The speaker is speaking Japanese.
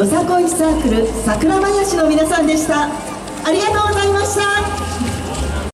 よさこいサークル桜林の皆さんでした。ありがとうございました。